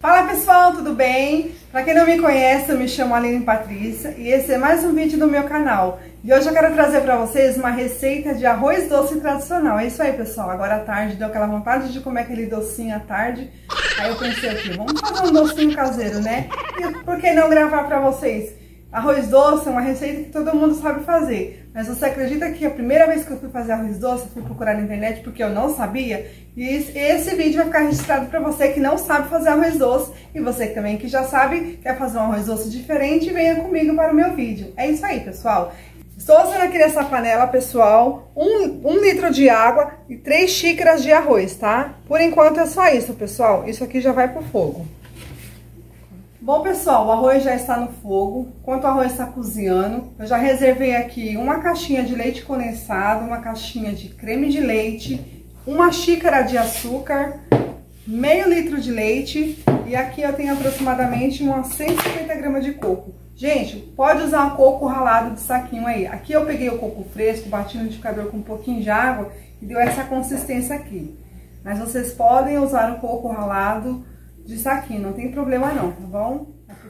Fala pessoal, tudo bem? Pra quem não me conhece, eu me chamo Aline Patrícia e esse é mais um vídeo do meu canal. E hoje eu quero trazer pra vocês uma receita de arroz doce tradicional. É isso aí, pessoal. Agora à tarde deu aquela vontade de comer aquele docinho à tarde. Aí eu pensei aqui, vamos fazer um docinho caseiro, né? E por que não gravar pra vocês? Arroz doce é uma receita que todo mundo sabe fazer. Mas você acredita que a primeira vez que eu fui fazer arroz doce, eu fui procurar na internet porque eu não sabia? E esse vídeo vai ficar registrado para você que não sabe fazer arroz doce. E você também que já sabe, quer fazer um arroz doce diferente, venha comigo para o meu vídeo. É isso aí, pessoal. Estou usando aqui nessa panela, pessoal, um, um litro de água e três xícaras de arroz, tá? Por enquanto é só isso, pessoal. Isso aqui já vai pro fogo. Bom, pessoal, o arroz já está no fogo. Enquanto o arroz está cozinhando, eu já reservei aqui uma caixinha de leite condensado, uma caixinha de creme de leite, uma xícara de açúcar, meio litro de leite e aqui eu tenho aproximadamente umas 150 gramas de coco. Gente, pode usar um coco ralado de saquinho aí. Aqui eu peguei o coco fresco, bati no liquidificador com um pouquinho de água e deu essa consistência aqui. Mas vocês podem usar o coco ralado de saquinho, não tem problema não, tá bom?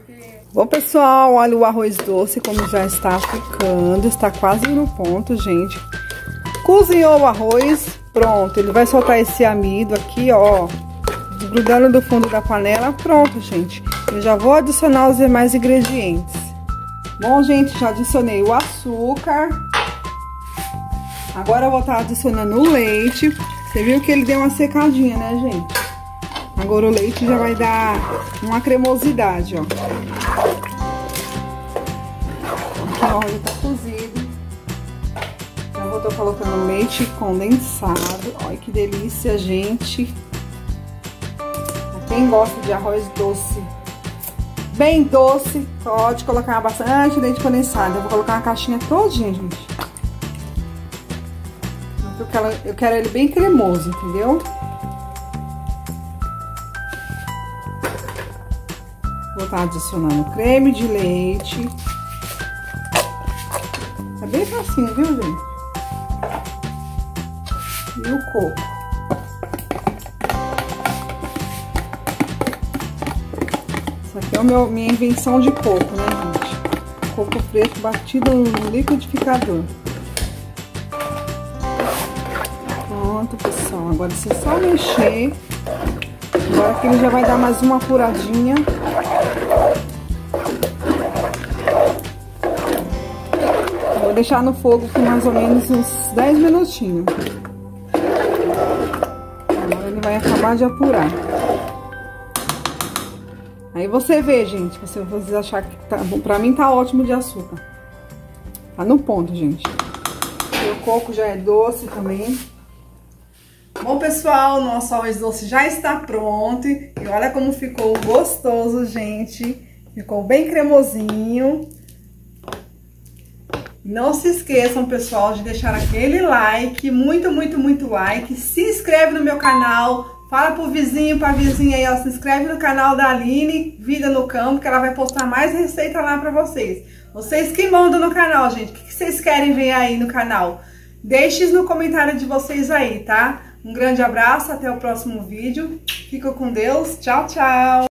É. Bom, pessoal, olha o arroz doce como já está ficando, está quase no ponto, gente. Cozinhou o arroz, pronto, ele vai soltar esse amido aqui, ó, grudando do fundo da panela, pronto, gente. Eu já vou adicionar os demais ingredientes. Bom, gente, já adicionei o açúcar. Agora eu vou estar adicionando o leite. Você viu que ele deu uma secadinha, né, gente? Agora o leite já vai dar uma cremosidade, ó. Aqui o óleo tá cozido. Já vou tô colocando leite condensado. Olha que delícia, gente. Quem gosta de arroz doce, bem doce, pode colocar bastante leite condensado. Eu vou colocar uma caixinha todinha, gente. Eu quero, eu quero ele bem cremoso, entendeu? Estar adicionando creme de leite. É bem facinho, viu, gente? E o coco. Isso aqui é o meu, minha invenção de coco, né, gente? Coco fresco batido no liquidificador. Pronto, pessoal. Agora você só mexer. Agora que ele já vai dar mais uma furadinha. Deixar no fogo por mais ou menos uns 10 minutinhos. Agora ele vai acabar de apurar. Aí você vê, gente, se vocês acharem que tá bom. Pra mim tá ótimo de açúcar. Tá no ponto, gente. O coco já é doce também. Bom, pessoal, nosso arroz doce já está pronto. E olha como ficou gostoso, gente. Ficou bem cremosinho. Não se esqueçam, pessoal, de deixar aquele like, muito, muito, muito like. Se inscreve no meu canal, fala pro vizinho, pra vizinha aí, ó, se inscreve no canal da Aline, Vida no Campo, que ela vai postar mais receita lá pra vocês. Vocês que mandam no canal, gente, o que vocês querem ver aí no canal? Deixe no comentário de vocês aí, tá? Um grande abraço, até o próximo vídeo. Fica com Deus. Tchau, tchau.